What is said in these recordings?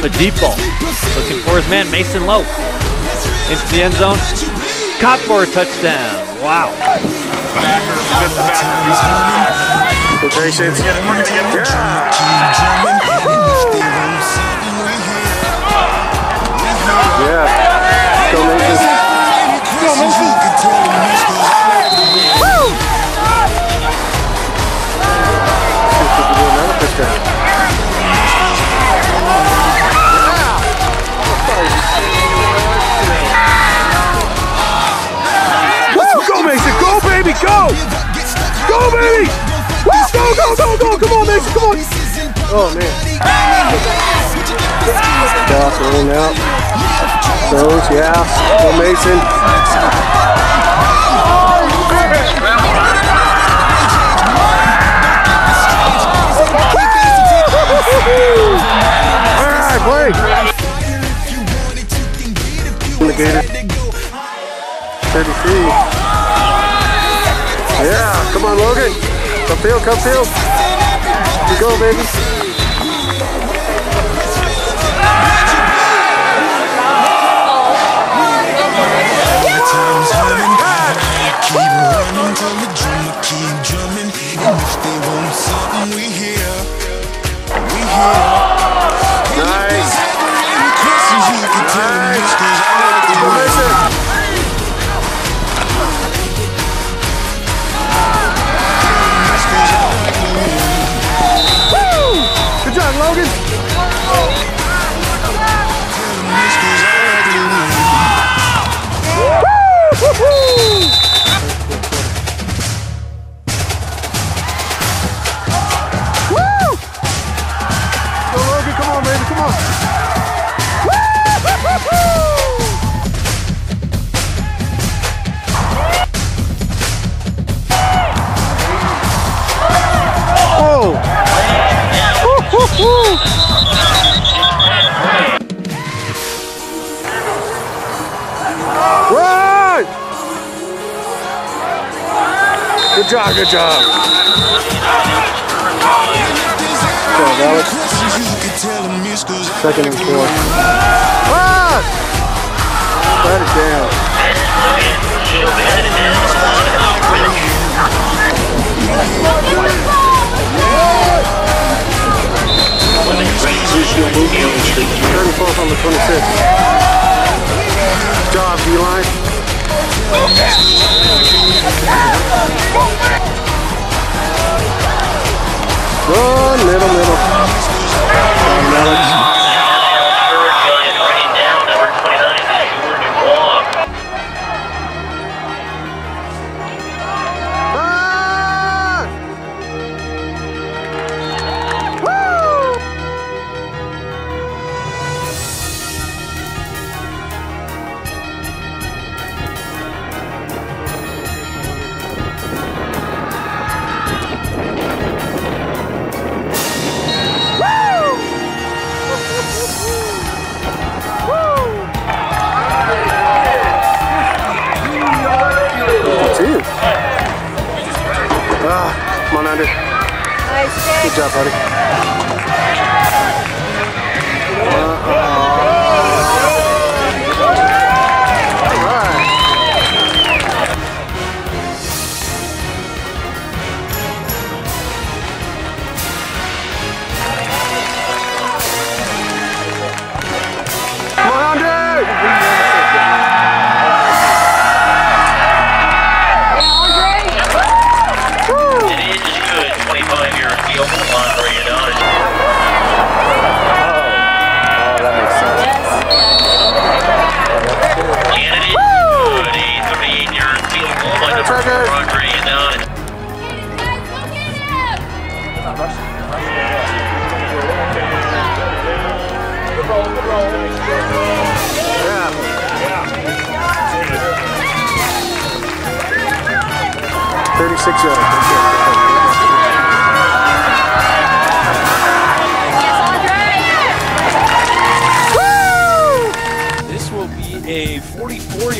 Will load up a deep ball. Looking for his man, Mason Lowe. Into the end zone. Caught for a touchdown. Wow. Good patience. Yeah. Oh man. Stop, rolling out. Throws, yeah. Go Mason. Alright, play! The Gator. 33. Yeah, come on, Logan. Come field, come field. You go, baby. Till the drummer keep drumming. And if they want something, we here. We here. Nice. Any questions you can tell them, Nice. cause I like the job, good job. Good Alex. questions you can tell them, it's cause I Second and four. Run! Shut it down. Thirty-fourth on the twenty-sixth. Job, D-line. Run,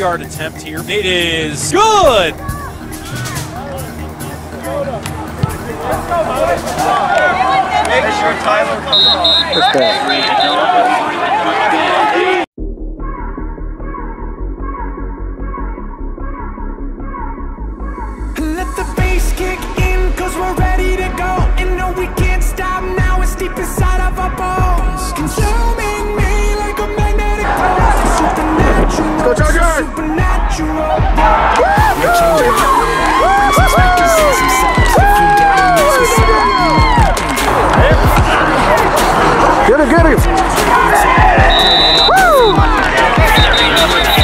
yard attempt here. It is good. That's bad. Let Him, get him! Woo!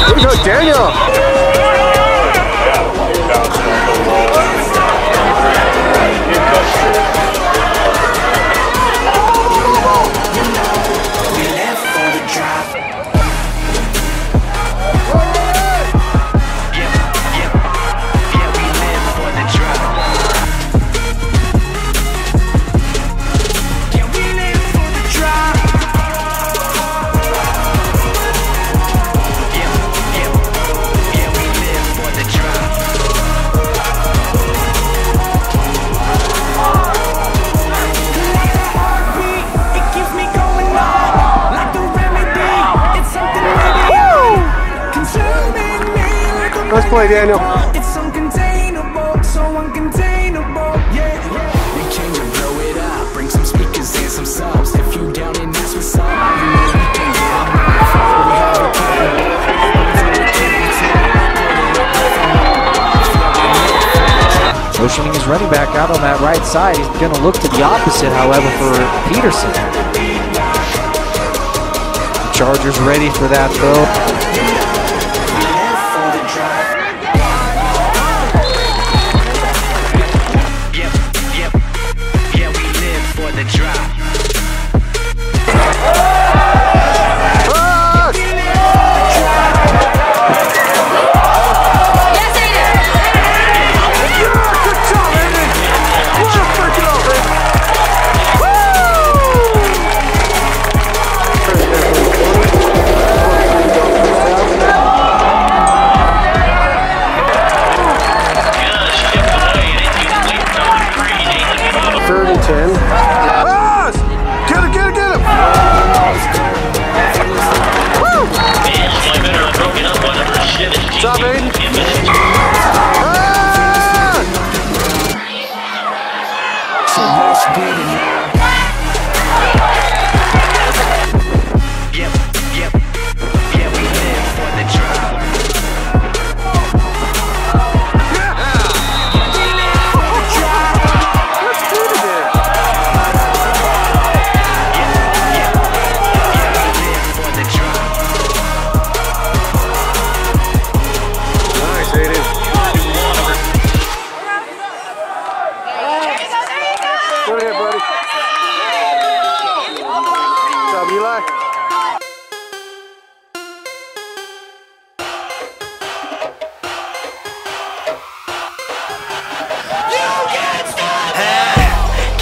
Way to go, Daniel! A Let's Daniel. It's uncontainable, so uncontainable. Yeah, yeah. We came to blow it up, bring some speakers and some subs. If you down and that's what's up, you know we can get it we have a Motioning his running back out on that right side. He's going to look to the opposite, however, for Peterson. The Chargers ready for that throw.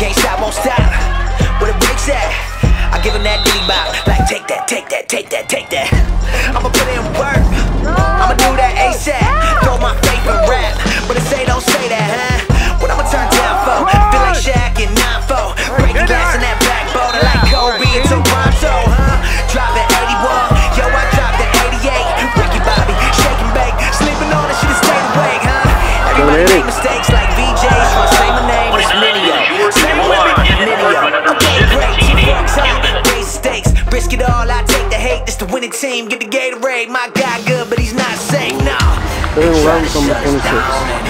Can't stop, won't stop. Where the bricks at? I give him that ditty bop. Like, take that, take that, take that, take that. I'ma put in work. I'ma do that ASAP. Throw my favorite rap. But they say don't say that, huh? What I'ma turn down for? Feel like Shaq and 9-4. Breaking glass in that backbone. Like Kobe and Toronto, huh? Dropping 81. Yo, I dropped at 88. Ricky Bobby, shake and bake. Sleeping on it, should've stayed awake, huh? Everybody Ready? make mistakes like They were around from the 26.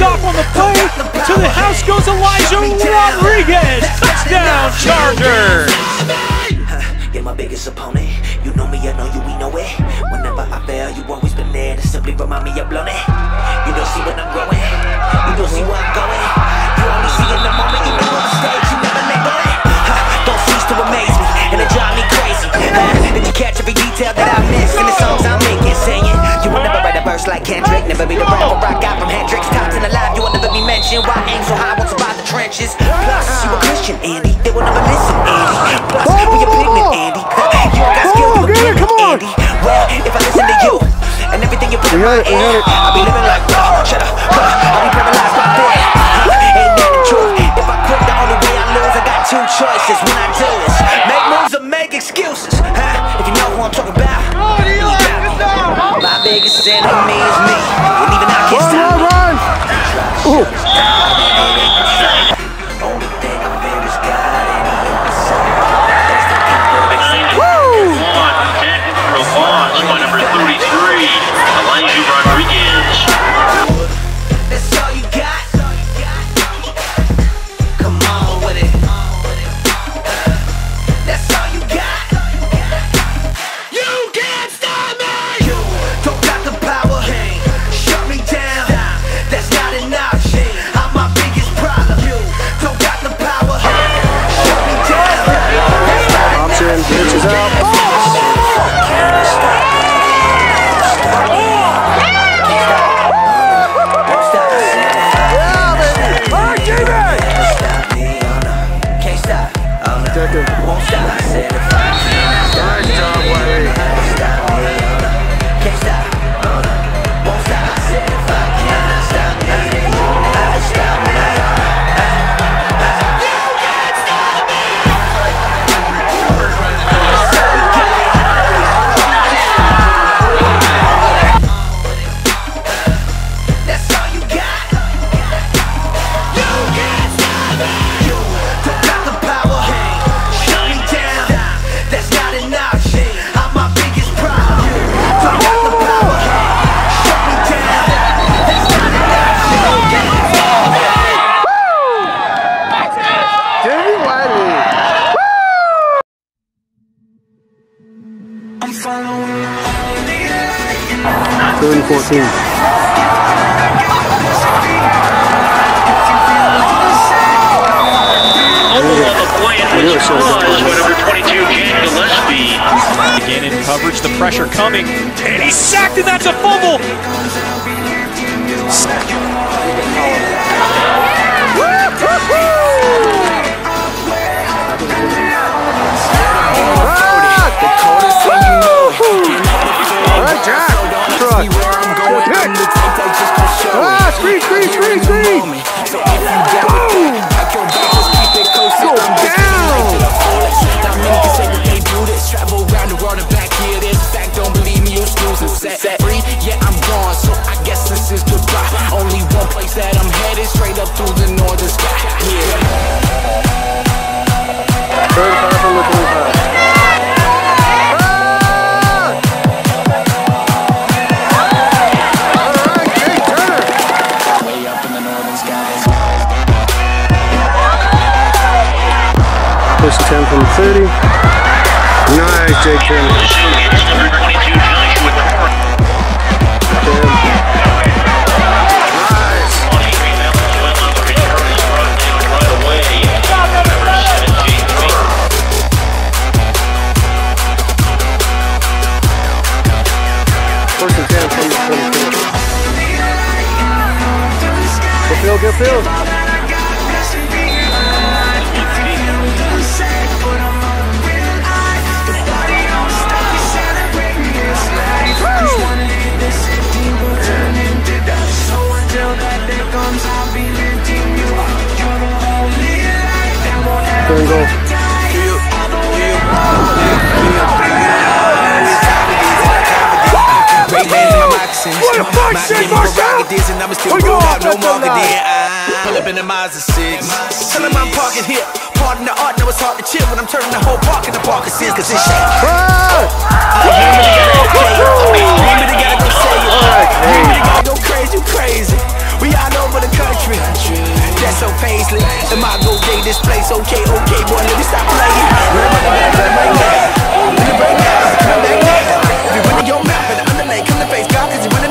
Stop on the play. To the house goes Elijah Rodriguez. Touchdown, Chargers. You're my biggest opponent. You know me, I know you, we know it. Whenever I fail, you always been there to simply remind me I've blown it. You don't see when I'm growing. You don't see where I'm going. You only see in the moment, you know on the stage, you never label it. Don't cease to amaze me, and it drive me crazy. Did you catch every detail that I miss in the songs I'm making? Saying never write a verse like Kendrick, never be the rapper I got from Hendrix. Top ten alive, you will never be mentioned. Why aim so high, won't survive the trenches? Plus, you a Christian, Andy. They will never listen, Andy. Plus, we a pigment, Andy. You got skills, on, but get it, give me, come on. Andy. Well, if I listen to you and everything you put in my had it, we ear. I'll be living like, shut up, uh, I'll be paralyzed by fear. Huh, Ain't that the truth? If I quit, the only way I lose, I got two choices when I do this: make moves or make excuses. Huh? If you know who I'm talking about, biggest enemy Third 10 from 30. Nice, Jake Turner. Against number 22, Joshua Clark. Damn. Nice. On a rebound, well, number Curtis brought down right away. Number 17, Baker. First and 10 from the 22. Good field, good field. Baraka and I'ma We roll go out no market then. I pull up in the Mazda 6. Tell him I'm parking here. Pardon the art, now it's hard to chill when I'm turning the whole park into Parker Cause it's shit. Remember to gotta go say it. Remember to gotta go say it. Remember to gotta go crazy, you crazy. We all over the country. That's so Paisley. And my go day this place. Okay, okay, boy, let me stop playing. Run run. Run. Come back now. If you running your mouth in the underlay, come to face God, cause you running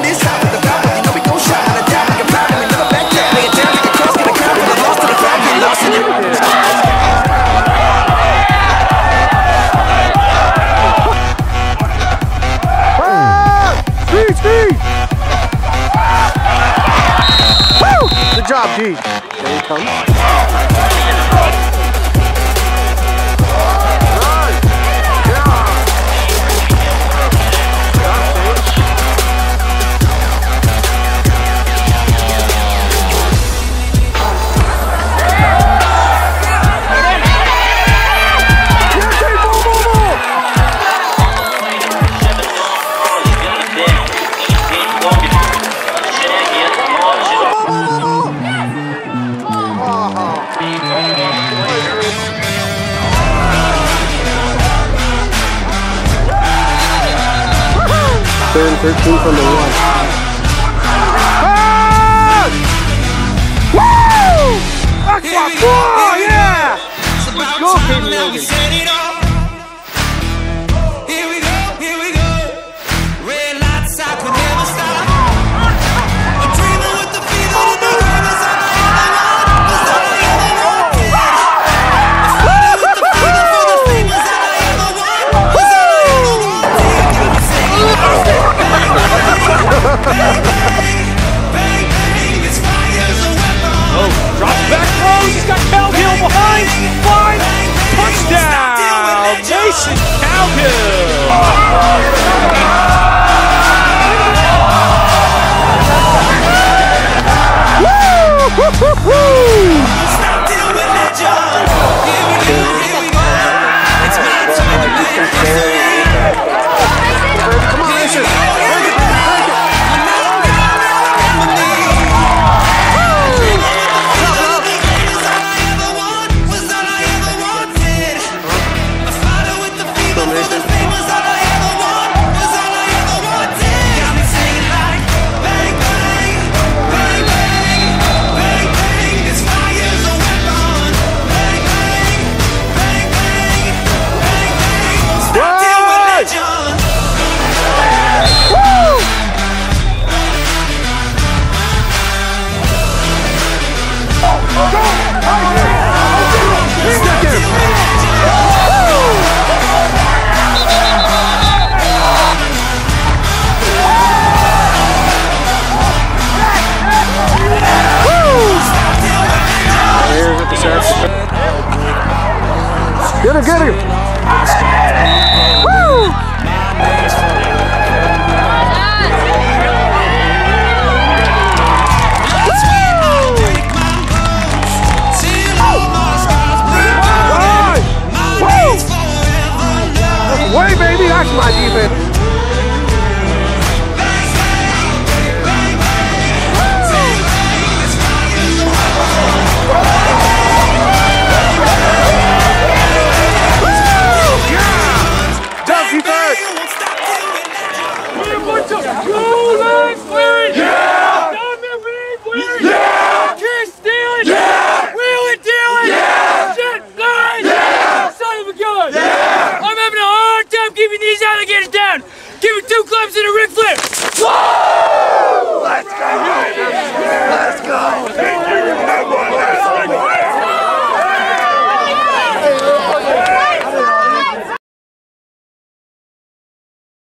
job, D. There he comes. Third and 13 from the one. Ah! Woo! That's my boy, yeah! Let's go, Caden Logan. Him, get him! Woo! Woo! Baby, that's my defense!